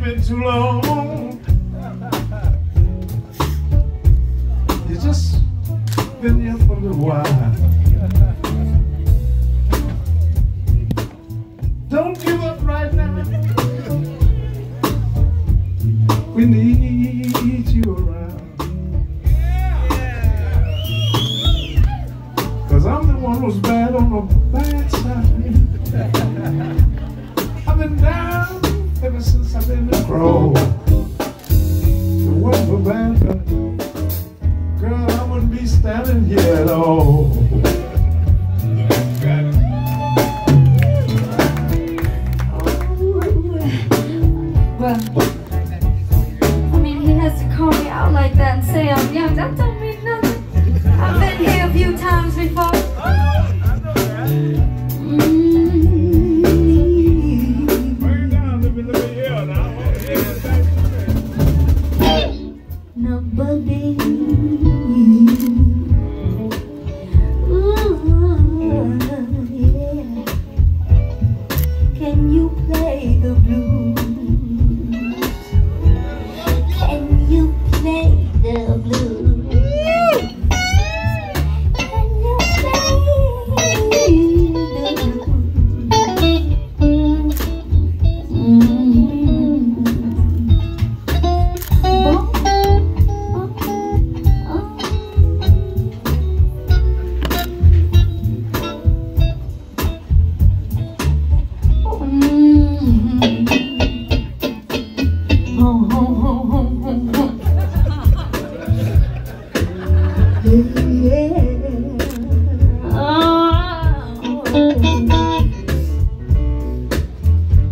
been too long. You just been here for a little while. Don't give up right now. We need you around. Cause I'm the one who's bad on the bad side. At all. Well, I mean, he has to call me out like that and say I'm young. That don't mean nothing. I've been here a few times before. Mm. Nobody.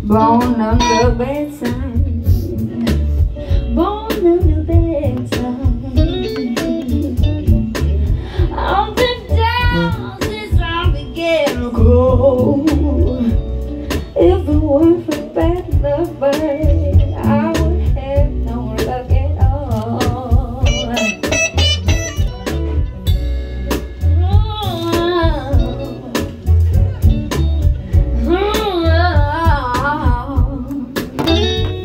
Born on the bedside, born on the bedside. I've been down since I began to grow. If it weren't for bad lovers.